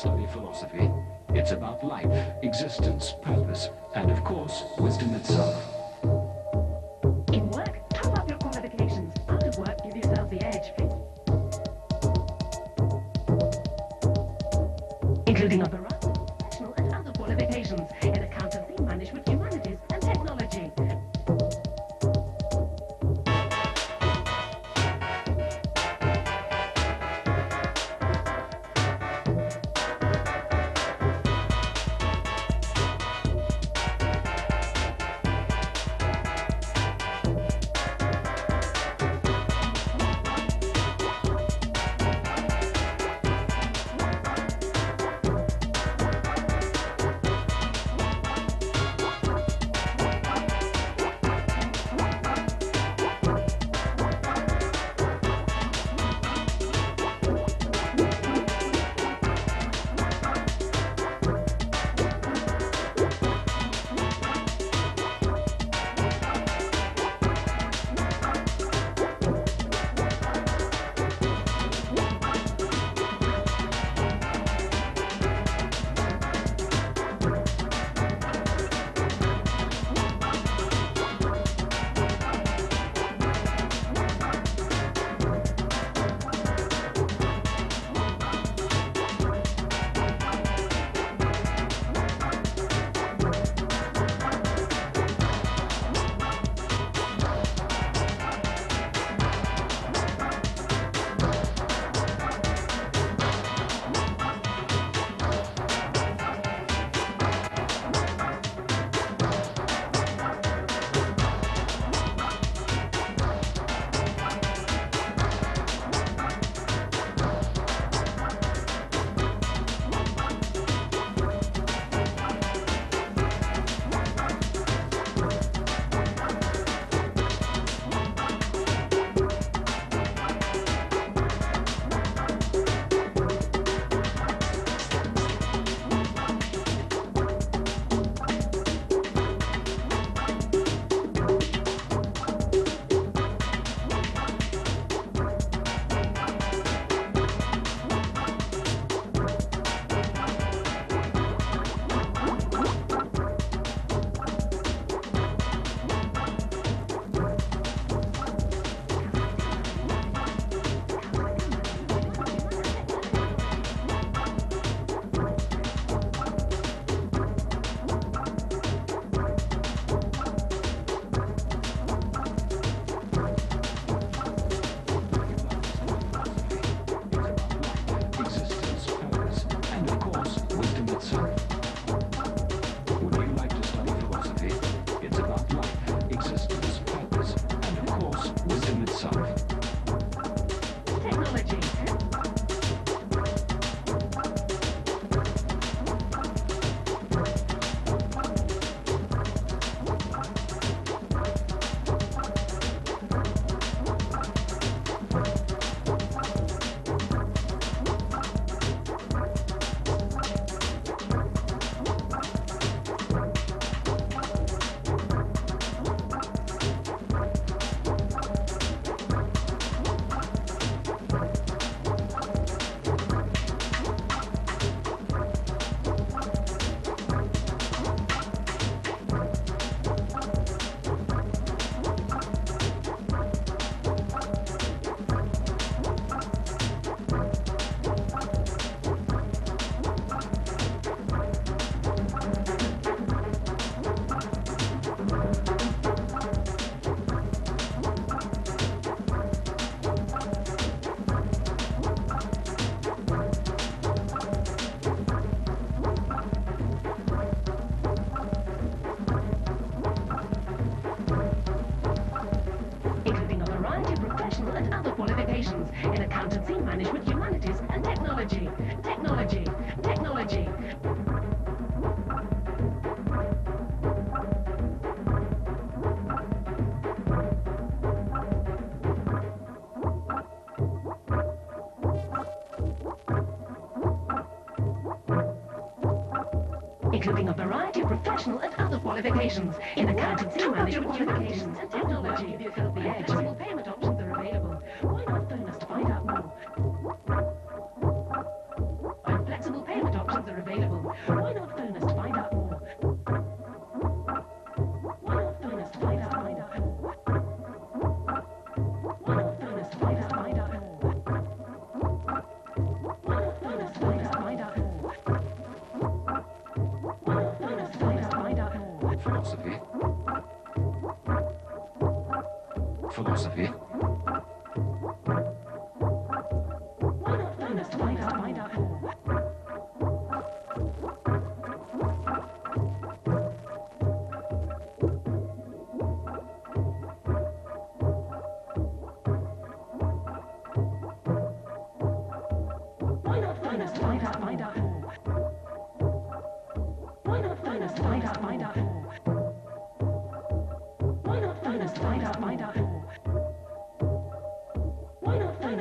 philosophy. It's about life, existence, purpose, and of course, wisdom itself. In work, top up your qualifications. Out of work, give yourself the edge. Including a variety of professional and other qualifications in accountancy, management, qualifications in accountancy, management, humanities, and technology. Technology. Technology. including a variety of professional and other qualifications in accountancy, management, humanities, and technology. Flexible payment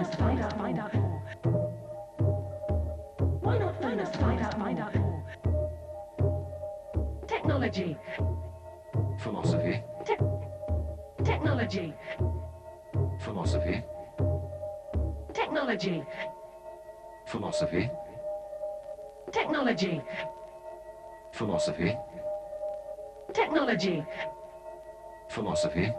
not phone us to find out, find out more? Why not us? To find out, find out more? Technology, philosophy, te- technology, philosophy, technology, philosophy, technology, philosophy, technology, philosophy,